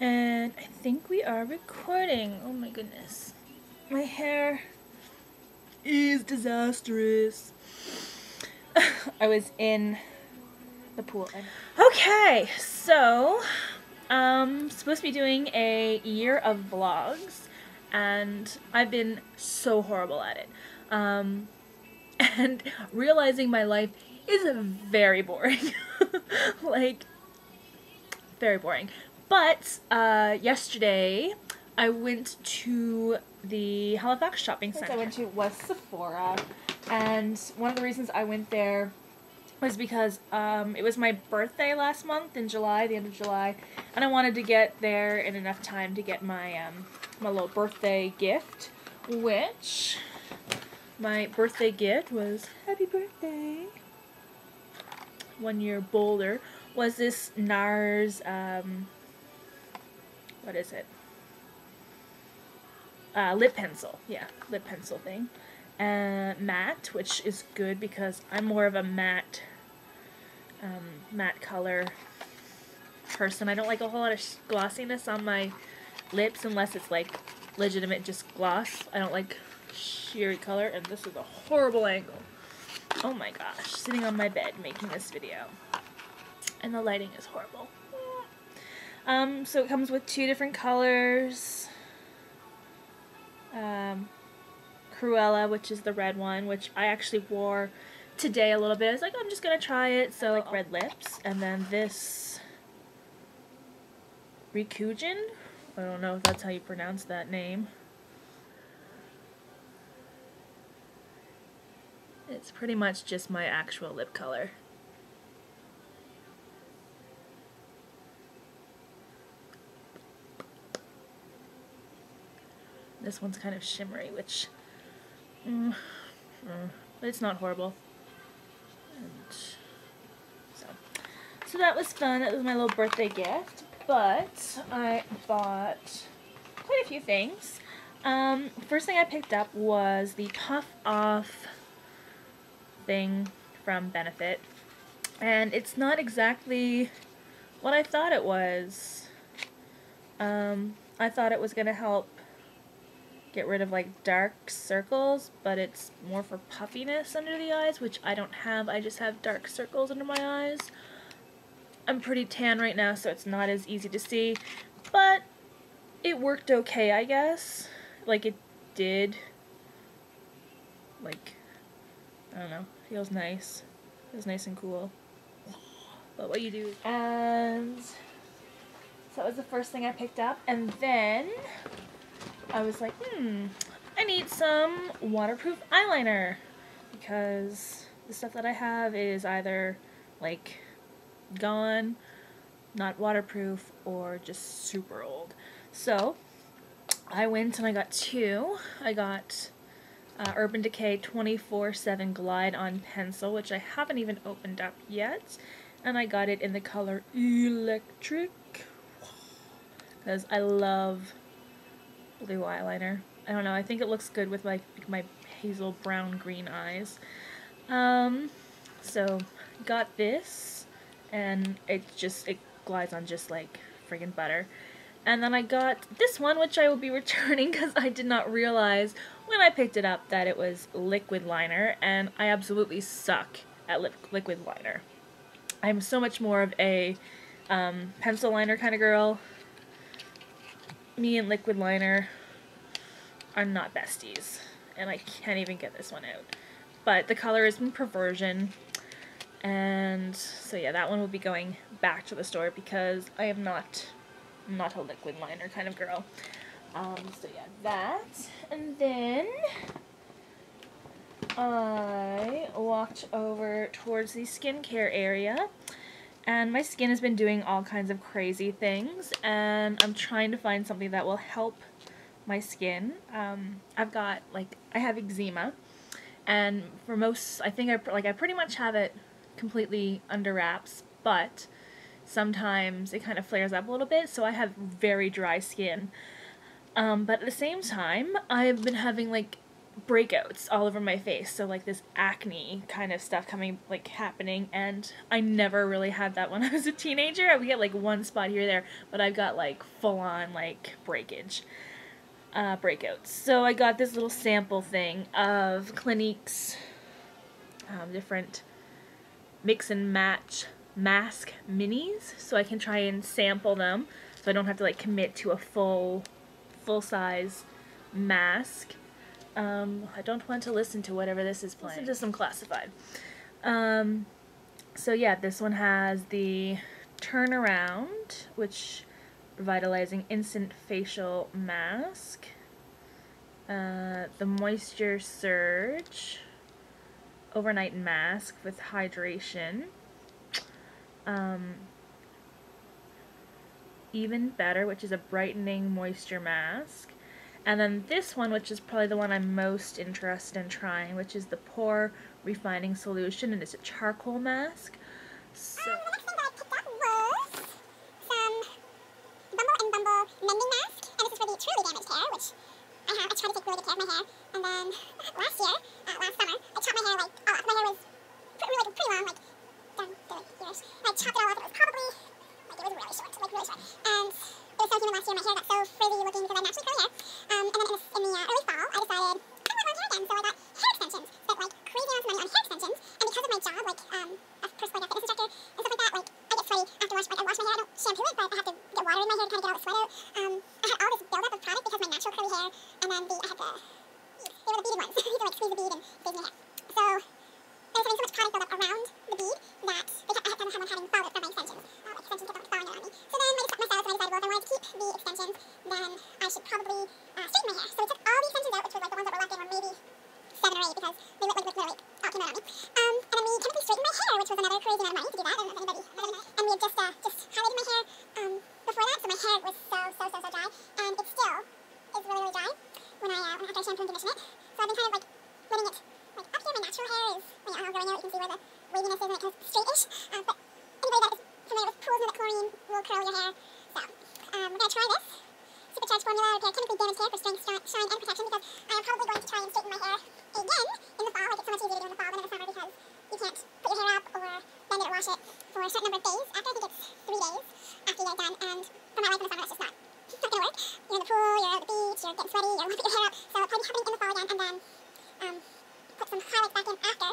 And I think we are recording. Oh my goodness. My hair is disastrous. I was in the pool. Okay, so um supposed to be doing a year of vlogs and I've been so horrible at it. Um and realizing my life is very boring. like very boring. But uh, yesterday I went to the Halifax shopping center. I went to was Sephora, and one of the reasons I went there was because um, it was my birthday last month in July, the end of July, and I wanted to get there in enough time to get my um, my little birthday gift, which my birthday gift was happy birthday. One year bolder was this NARS um, what is it? Uh, lip pencil. Yeah, lip pencil thing. Uh, matte, which is good because I'm more of a matte, um, matte color person. I don't like a whole lot of glossiness on my lips unless it's like legitimate just gloss. I don't like sheery color, and this is a horrible angle. Oh my gosh, sitting on my bed making this video. And the lighting is horrible. Um, so it comes with two different colors. Um, Cruella, which is the red one, which I actually wore today a little bit. I was like, I'm just gonna try it. So like red lips, and then this Rikugien. I don't know if that's how you pronounce that name. It's pretty much just my actual lip color. This one's kind of shimmery, which, mm, mm, but it's not horrible. And so, so that was fun. That was my little birthday gift. But I bought quite a few things. Um, first thing I picked up was the Puff Off thing from Benefit. And it's not exactly what I thought it was. Um, I thought it was going to help get rid of like dark circles, but it's more for puffiness under the eyes, which I don't have. I just have dark circles under my eyes. I'm pretty tan right now, so it's not as easy to see, but it worked okay, I guess. Like, it did. Like, I don't know, feels nice. Feels nice and cool. But what you do. And so that was the first thing I picked up, and then I was like, hmm, I need some waterproof eyeliner because the stuff that I have is either like gone, not waterproof, or just super old. So I went and I got two. I got uh, Urban Decay 24-7 Glide on Pencil, which I haven't even opened up yet. And I got it in the color Electric because I love blue eyeliner. I don't know, I think it looks good with my, my hazel brown green eyes. Um, so, got this, and it just, it glides on just like friggin' butter. And then I got this one, which I will be returning because I did not realize when I picked it up that it was liquid liner, and I absolutely suck at li liquid liner. I'm so much more of a um, pencil liner kind of girl me and liquid liner are not besties. And I can't even get this one out. But the color is in Perversion. And so yeah, that one will be going back to the store because I am not not a liquid liner kind of girl. Um, so yeah, that. And then I walked over towards the skincare area and my skin has been doing all kinds of crazy things and I'm trying to find something that will help my skin. Um, I've got like I have eczema and for most I think I like I pretty much have it completely under wraps but sometimes it kind of flares up a little bit so I have very dry skin. Um, but at the same time I've been having like breakouts all over my face. So like this acne kind of stuff coming like happening and I never really had that when I was a teenager. I would get like one spot here there, but I've got like full on like breakage. Uh, breakouts. So I got this little sample thing of Clinique's um, different mix and match mask minis so I can try and sample them so I don't have to like commit to a full full size mask um, I don't want to listen to whatever this is playing. Listen to some classified. Um, so yeah, this one has the turnaround, which revitalizing instant facial mask. Uh, the moisture surge overnight mask with hydration. Um, even better, which is a brightening moisture mask. And then this one, which is probably the one I'm most interested in trying, which is the Pore Refining Solution, and it's a charcoal mask. So um, the next thing that I picked up was some Bumble and Bumble mending mask, and this is for the truly damaged hair, which I have. I try to take really good care of my hair. And then last year, uh, last summer, I chopped my hair like all off. My hair was pretty, like, pretty long, like down to like here. And I chopped it all off. It was probably like it was really short, like really short. And it was so humid last year. My hair got so frizzy looking because I had naturally curly hair. Um, and then in the, in the uh, early fall, I decided I want long hair again, so I got hair extensions. Spent like crazy amounts of money on hair extensions. And because of my job, like um, as personally like a fitness instructor and stuff like that, like I get sweaty after wash, like I wash my hair. I don't shampoo it, but I have to get water in my hair to kind of get all the sweat out. Um, I had all this buildup of product because my natural curly hair, and then the I had the they were the beaded ones. you can like squeeze the bead and phase my hair. So there was getting so much product buildup around the bead that they kept, I had to have them having fallout from my extensions. Uh, like extensions kept on falling out on me. So then I just cut my stylist and I decided, well, if I wanted to keep the extensions, then I should probably uh, straighten my hair. So I took all the extensions out, which was like the ones that were left in were maybe seven or eight because they went like literally all came out on me. Um, and then we chemically straightened my hair, which was another crazy amount of money to do that. I don't know if anybody, and we had just uh, just highlighted my hair um, before that, so my hair was so so so so dry, and it still is really really dry when I uh, when after I shampoo and condition it. So I've been kind of like letting it like up here. My natural hair is when you're all growing out, you can see where the waviness is and it kind of straightish. Uh, but anybody that is familiar with pools and that chlorine will curl your hair. So um, we're gonna try this supercharged formula repair chemically damaged hair for strength, shine, and protection because I am probably going to try and straighten my hair again in the fall. Like it's so much easier to do in the fall than in the summer because you can't put your hair up or bend it or wash it for a certain number of days. After I think it's three days after you get it done, and for my life in the summer, it's just not. It's not gonna work. You're in the pool, you're at the beach, you're getting sweaty, you want to your hair up. So it'll probably be happening in the fall again, and then um, put some highlights back in after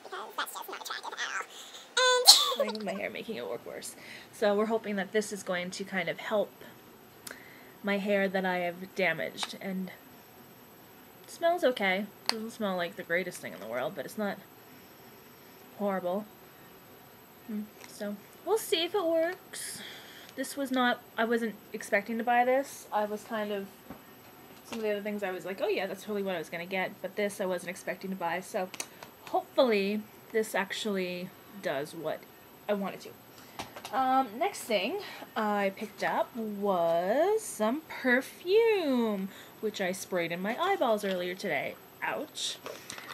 because that's just not attractive at all. And my hair making it work worse. So we're hoping that this is going to kind of help my hair that I have damaged and smells okay. It doesn't smell like the greatest thing in the world, but it's not horrible. So we'll see if it works. This was not, I wasn't expecting to buy this. I was kind of, some of the other things I was like, oh yeah, that's totally what I was going to get. But this I wasn't expecting to buy. So hopefully this actually does what I wanted to. Um, next thing I picked up was some perfume, which I sprayed in my eyeballs earlier today. Ouch.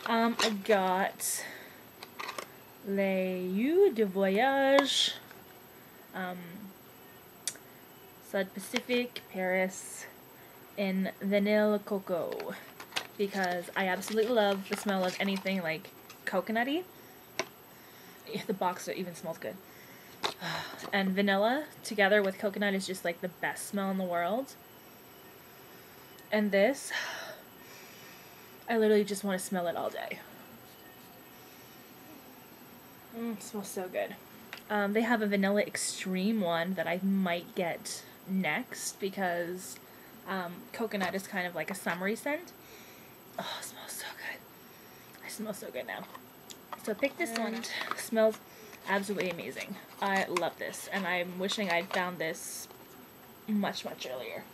Um, I got Les Yeux de Voyage, um, South Pacific, Paris, and Vanilla Cocoa, because I absolutely love the smell of anything like coconutty. The box even smells good. And vanilla together with coconut is just like the best smell in the world. And this, I literally just want to smell it all day. Mm, smells so good. Um, they have a vanilla extreme one that I might get next because um, coconut is kind of like a summery scent. Oh, smells so good. I smell so good now. So pick this one. Smells absolutely amazing. I love this, and I'm wishing I'd found this much, much earlier.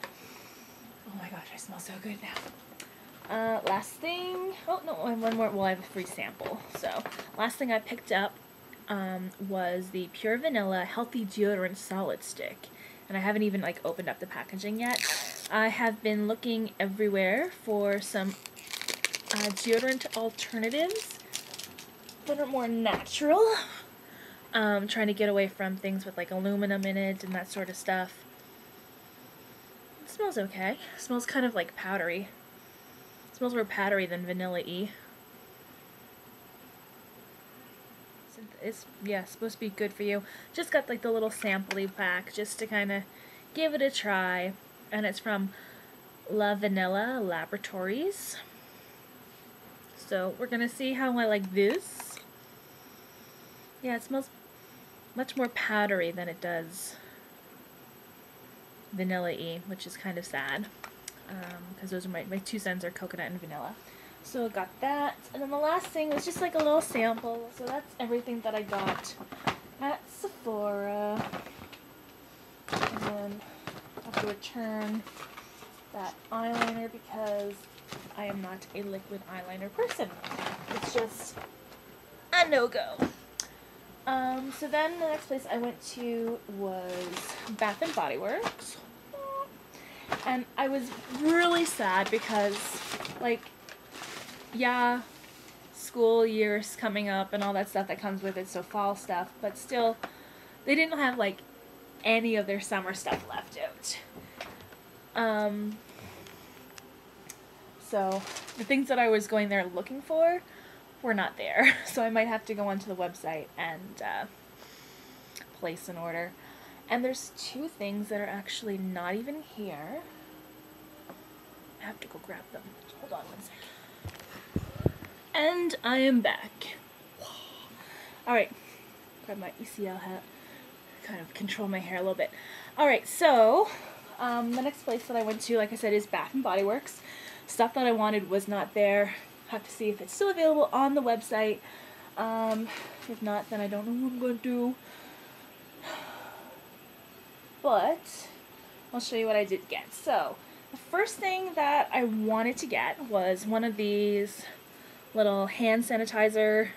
Oh my gosh, I smell so good now. Uh, last thing, oh no, one more, well I have a free sample. So, last thing I picked up um, was the Pure Vanilla Healthy Deodorant Solid Stick. And I haven't even like opened up the packaging yet. I have been looking everywhere for some uh, deodorant alternatives that are more natural um, trying to get away from things with like aluminum in it and that sort of stuff. It smells okay. It smells kind of like powdery. It smells more powdery than vanilla-y. It's, yeah, supposed to be good for you. Just got like the little sampley pack just to kind of give it a try. And it's from LaVanila Laboratories. So we're going to see how I like this. Yeah, it smells much more powdery than it does vanilla-y, which is kind of sad. Because um, those are my, my two scents are coconut and vanilla. So I got that. And then the last thing was just like a little sample. So that's everything that I got at Sephora. And then I have to return that eyeliner because I am not a liquid eyeliner person. It's just a no-go. Um, so then the next place I went to was Bath and Body Works. And I was really sad because, like, yeah, school years coming up and all that stuff that comes with it, so fall stuff, but still, they didn't have, like, any of their summer stuff left out. Um, so, the things that I was going there looking for were not there. So I might have to go onto the website and uh, place an order. And there's two things that are actually not even here. I have to go grab them. Hold on one second. And I am back. Alright. Grab my ECL hat. Kind of control my hair a little bit. Alright, so um, the next place that I went to, like I said, is Bath and Body Works. Stuff that I wanted was not there have to see if it's still available on the website. Um, if not, then I don't know what I'm going to do. But, I'll show you what I did get. So, the first thing that I wanted to get was one of these little hand sanitizer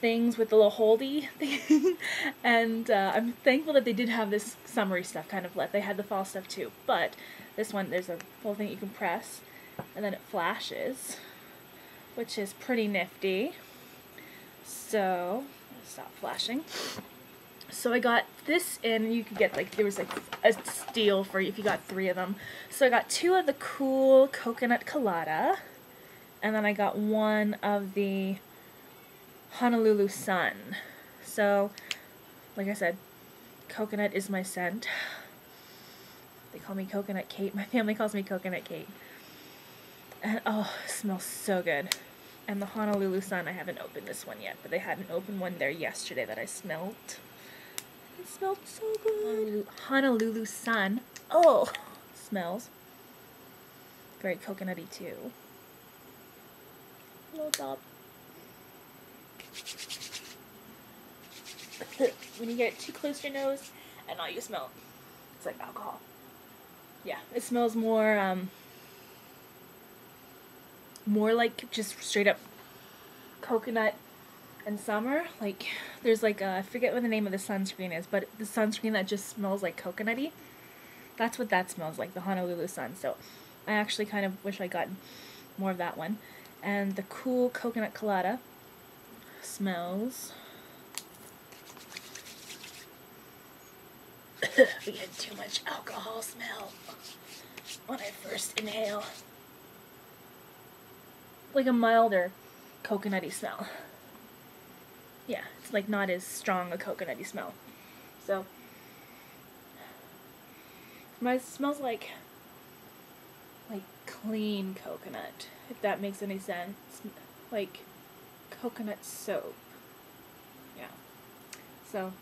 things with the little holdy thing. and uh, I'm thankful that they did have this summery stuff kind of left. They had the fall stuff too. But this one, there's a little thing you can press and then it flashes which is pretty nifty. So, stop flashing. So I got this in, you could get like, there was like a steal for you if you got three of them. So I got two of the cool coconut colada, and then I got one of the Honolulu Sun. So, like I said, coconut is my scent. They call me Coconut Kate. My family calls me Coconut Kate. And oh, smells so good. And the Honolulu Sun, I haven't opened this one yet, but they had an open one there yesterday that I smelt. It smelled so good. Honolulu, Sun. Oh, smells very coconutty too. No top. when you get too close to your nose, and all you smell, it's like alcohol. Yeah, it smells more, um, more like just straight up coconut and summer. Like, there's like, a, I forget what the name of the sunscreen is, but the sunscreen that just smells like coconutty. That's what that smells like, the Honolulu Sun. So, I actually kind of wish I got more of that one. And the cool coconut colada smells. we had too much alcohol smell when I first inhale like a milder coconutty smell. Yeah, it's like not as strong a coconutty smell. So, my smells like like clean coconut, if that makes any sense. Like coconut soap. Yeah. So,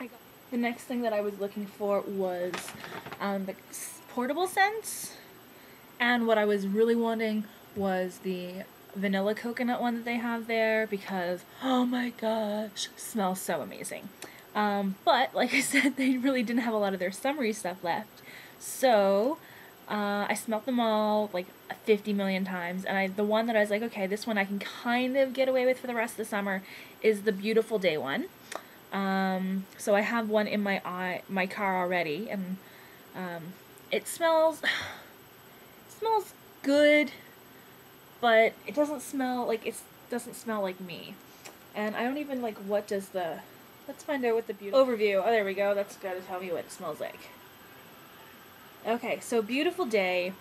I got the next thing that I was looking for was um, the portable scents, and what I was really wanting was the vanilla coconut one that they have there because, oh my gosh, smells so amazing. Um, but, like I said, they really didn't have a lot of their summery stuff left. So, uh, I smelt them all like 50 million times, and I the one that I was like, okay, this one I can kind of get away with for the rest of the summer is the Beautiful Day one. Um, so I have one in my eye, my car already, and um, it smells it smells good but it doesn't smell like it doesn't smell like me. And I don't even like what does the let's find out what the beautiful overview. Oh, there we go. That's gotta tell me what it smells like. Okay, so beautiful day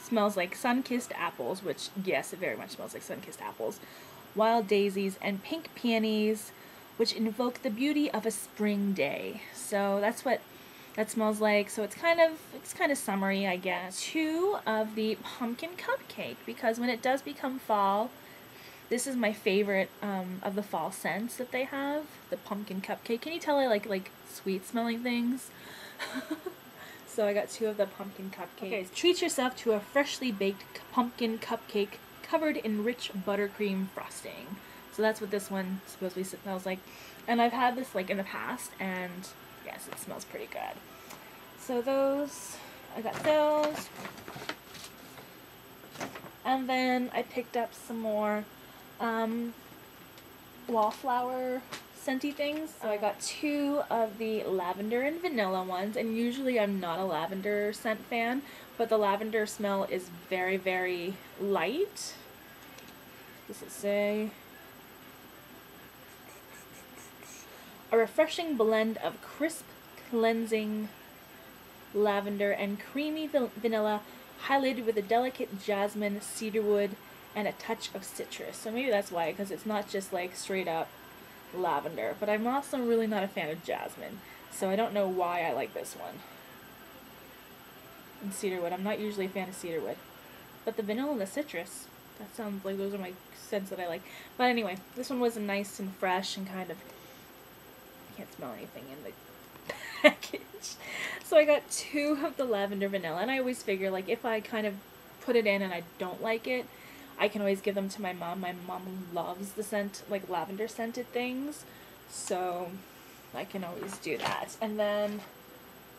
smells like sun-kissed apples, which yes, it very much smells like sun-kissed apples, wild daisies, and pink peonies, which invoke the beauty of a spring day. So that's what that smells like. So it's kind of it's kind of summery, I guess. Two of the pumpkin cupcake because when it does become fall, this is my favorite um, of the fall scents that they have. The pumpkin cupcake. Can you tell I like like sweet smelling things? so I got two of the pumpkin cupcakes. Okay, treat yourself to a freshly baked pumpkin cupcake covered in rich buttercream frosting. So that's what this one supposedly smells like. And I've had this like in the past and yes, it smells pretty good. So those, I got those. And then I picked up some more um, wallflower scenty things. So I got two of the lavender and vanilla ones, and usually I'm not a lavender scent fan, but the lavender smell is very, very light. Does it say? A refreshing blend of crisp, cleansing lavender and creamy vanilla, highlighted with a delicate jasmine, cedarwood, and a touch of citrus. So maybe that's why, because it's not just like straight up lavender. But I'm also really not a fan of jasmine, so I don't know why I like this one. And cedarwood. I'm not usually a fan of cedarwood. But the vanilla and the citrus, that sounds like those are my scents that I like. But anyway, this one was nice and fresh and kind of... I can't smell anything in the package. So I got two of the lavender vanilla, and I always figure, like, if I kind of put it in and I don't like it, I can always give them to my mom. My mom loves the scent, like, lavender scented things, so I can always do that. And then,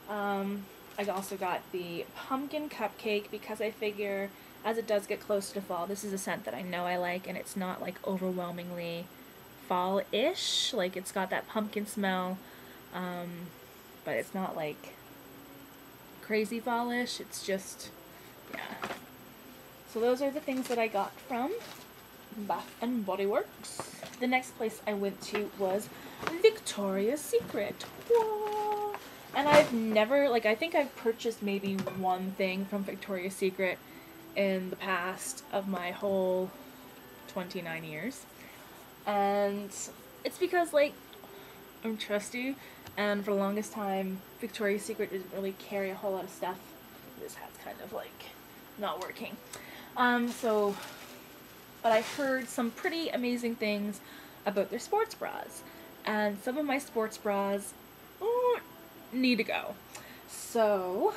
um, I also got the pumpkin cupcake because I figure as it does get closer to fall, this is a scent that I know I like, and it's not, like, overwhelmingly fall-ish. Like it's got that pumpkin smell, um, but it's not like crazy fallish. It's just, yeah. So those are the things that I got from Bath and Body Works. The next place I went to was Victoria's Secret. Whoa. And I've never, like, I think I've purchased maybe one thing from Victoria's Secret in the past of my whole 29 years and it's because like I'm trusty, and for the longest time, Victoria's Secret didn't really carry a whole lot of stuff. This hat's kind of like not working. Um, so, but I heard some pretty amazing things about their sports bras, and some of my sports bras oh, need to go. So,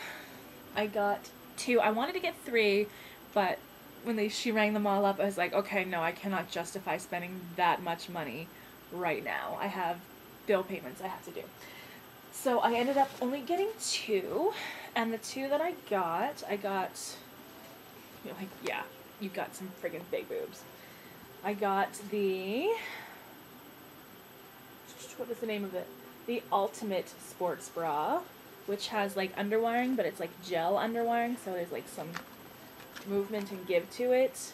I got two. I wanted to get three, but when they she rang them all up, I was like, okay, no, I cannot justify spending that much money right now. I have bill payments I have to do. So I ended up only getting two, and the two that I got, I got, you know, like, yeah, you've got some friggin' big boobs. I got the, what is the name of it? The Ultimate Sports Bra, which has like underwiring, but it's like gel underwiring, so there's like some movement and give to it.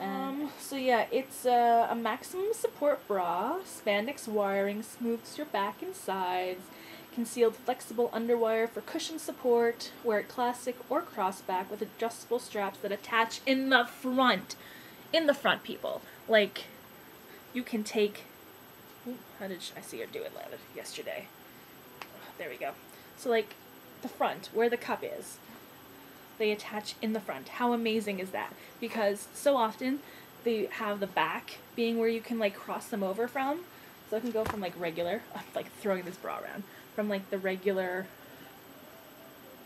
Um, so yeah, it's a, a maximum support bra. Spandex wiring smooths your back and sides. Concealed flexible underwire for cushion support. Wear it classic or crossback with adjustable straps that attach in the front. In the front, people. Like, you can take. how did I see her do it yesterday? There we go. So like, the front where the cup is they attach in the front. How amazing is that? Because so often they have the back being where you can like cross them over from. So I can go from like regular, I'm like throwing this bra around, from like the regular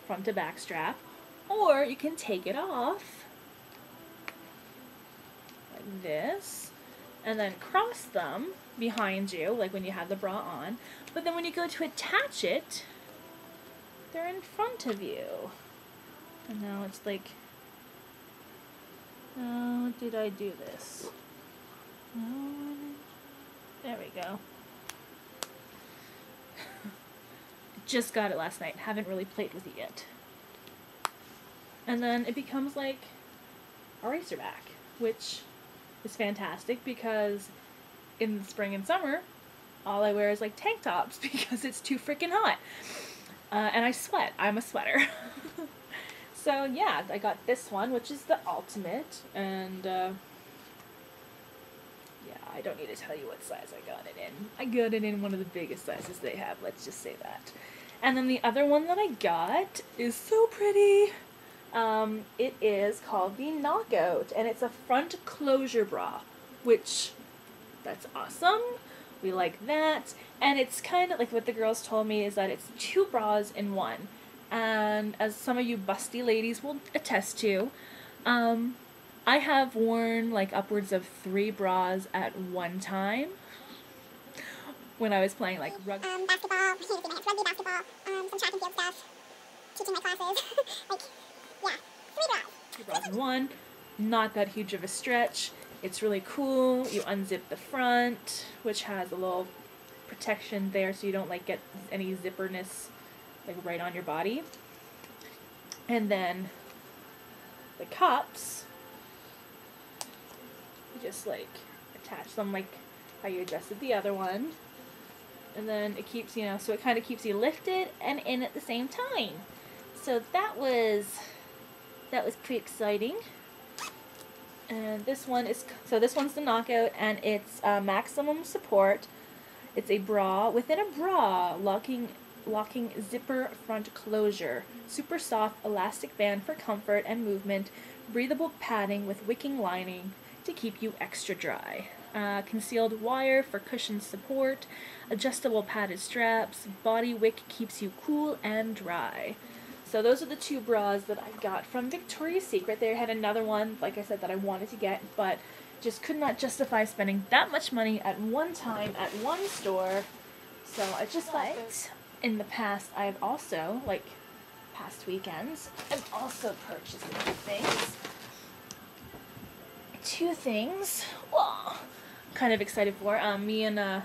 front to back strap, or you can take it off like this and then cross them behind you, like when you have the bra on. But then when you go to attach it, they're in front of you. And now it's like, oh, did I do this? There we go. Just got it last night. Haven't really played with it yet. And then it becomes like a racerback, which is fantastic because in the spring and summer, all I wear is like tank tops because it's too freaking hot. Uh, and I sweat. I'm a sweater. So yeah, I got this one, which is the ultimate, and uh, yeah, I don't need to tell you what size I got it in. I got it in one of the biggest sizes they have, let's just say that. And then the other one that I got is so pretty. Um, it is called the Knockout, and it's a front closure bra, which, that's awesome. We like that. And it's kind of like what the girls told me is that it's two bras in one and as some of you busty ladies will attest to, um, I have worn like upwards of three bras at one time when I was playing like rugby. Um, basketball, rugby basketball, um, some track and field stuff, teaching my classes, like, yeah, three bras. Three bras in one, not that huge of a stretch. It's really cool. You unzip the front, which has a little protection there so you don't like get any zipperness like right on your body. And then the cups, you just like attach them like how you adjusted the other one. And then it keeps, you know, so it kind of keeps you lifted and in at the same time. So that was, that was pretty exciting. And this one is, so this one's the knockout and it's uh, maximum support. It's a bra within a bra, locking locking zipper front closure, super soft elastic band for comfort and movement, breathable padding with wicking lining to keep you extra dry. Uh, concealed wire for cushion support, adjustable padded straps, body wick keeps you cool and dry. So those are the two bras that I got from Victoria's Secret. They had another one, like I said, that I wanted to get, but just could not justify spending that much money at one time at one store. So I just liked in the past, I've also, like past weekends, I've also purchased things. Two things. Well, kind of excited for. Um, me and a,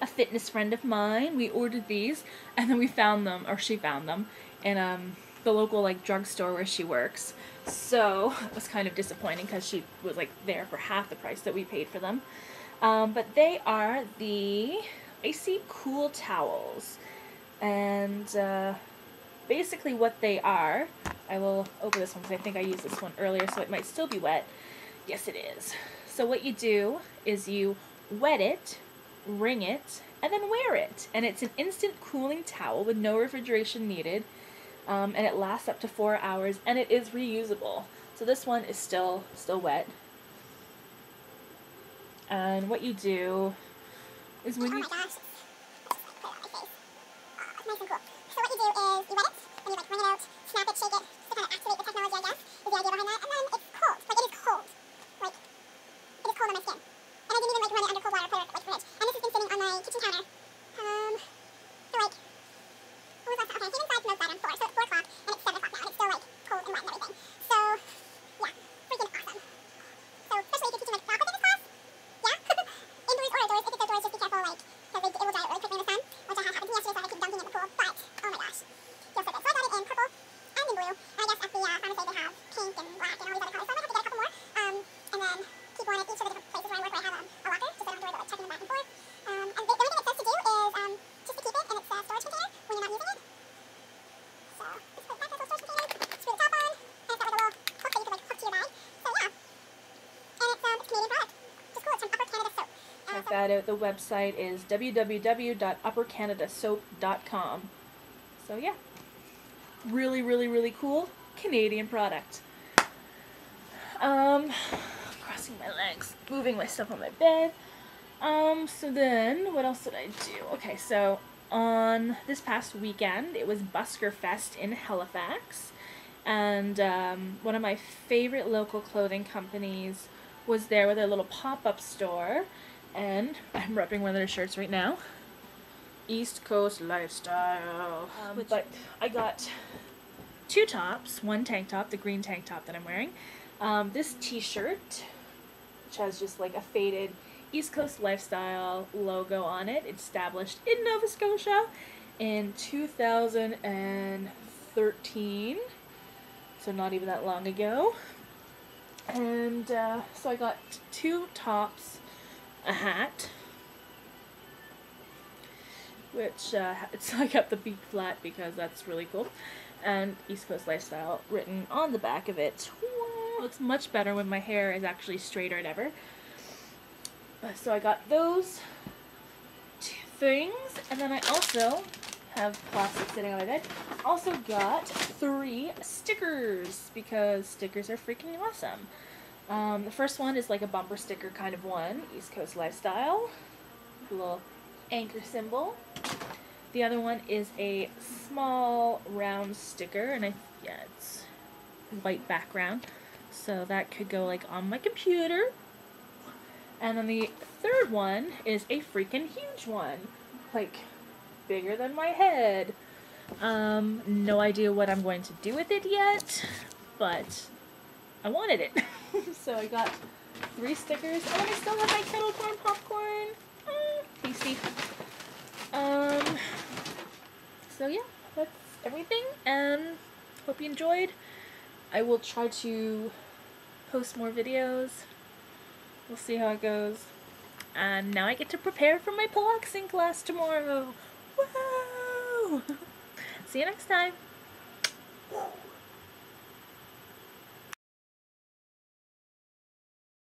a fitness friend of mine, we ordered these, and then we found them, or she found them, in um, the local like drugstore where she works. So it was kind of disappointing because she was like there for half the price that we paid for them. Um, but they are the icy cool towels. And uh, basically what they are, I will open this one because I think I used this one earlier so it might still be wet. Yes it is. So what you do is you wet it, wring it, and then wear it. And it's an instant cooling towel with no refrigeration needed. Um, and it lasts up to four hours and it is reusable. So this one is still still wet. And what you do is when oh you So what you do is you wet it, then you like wring it out, snap it, shake it, to kind of activate the technology, I guess, is the idea behind that. And then it's cold. Like, it is cold. Like, it is cold on my skin. And I didn't even like run it under cold water, put it like fridge. And this has been sitting on my kitchen counter. Um, for like, what was that? Okay, I came inside from outside on 4, so it's 4 o'clock, and it's 7 o'clock now, and it's still like cold and wet and everything. So, yeah, freaking awesome. So, especially if you're teaching like aqua fitness class, yeah, indoors or outdoors, if it's outdoors, just be careful, like, because it will dry out really quickly in the sun, which I had happened to me yesterday, so I had to keep dunking in the pool, but, oh my gosh. Feels so good. So I got it in purple and in blue. And I guess at the uh, pharmacy they have pink and black and all these other colors. So I might have to get a couple more. Um, and then keep one at each of the different places where I work where I have um, a locker, just so I don't have to worry about like checking them back and forth. Um, and the, the only thing it says to do is um, just to keep it in its uh, storage container when you're not using it. So just put it back in the storage container, screw the top on, and it's got like a little hook that you can like hook to your bag. So yeah. And it's um it's a Canadian product. Just cool. It's from Upper Canada Soap. The website is www.uppercanadasoap.com. So yeah, really, really, really cool Canadian product. Um, crossing my legs, moving my stuff on my bed. Um, so then, what else did I do? Okay, so on this past weekend, it was Busker Fest in Halifax, and um, one of my favorite local clothing companies was there with a little pop-up store, and I'm repping one of their shirts right now. East Coast Lifestyle. Um, but I got two tops, one tank top, the green tank top that I'm wearing, um, this t-shirt, which has just like a faded East Coast Lifestyle logo on it, established in Nova Scotia in 2013, so not even that long ago. And uh, so I got two tops, a hat, which uh, it's I kept the beak flat because that's really cool. and East Coast Lifestyle written on the back of it. Looks much better when my hair is actually straighter than ever. Uh, So I got those two things, and then I also have plastic sitting on my bed. Also got three stickers because stickers are freaking awesome. Um, the first one is like a bumper sticker kind of one, East Coast Lifestyle, little anchor symbol. The other one is a small round sticker, and I yeah, it's white background, so that could go like on my computer. And then the third one is a freaking huge one, like bigger than my head. Um, no idea what I'm going to do with it yet, but I wanted it, so I got three stickers. Oh, and I still have my kettle corn popcorn. Mm, tasty. Um, so yeah, that's everything, and hope you enjoyed. I will try to post more videos. We'll see how it goes. And now I get to prepare for my Piloxing class tomorrow. See you next time.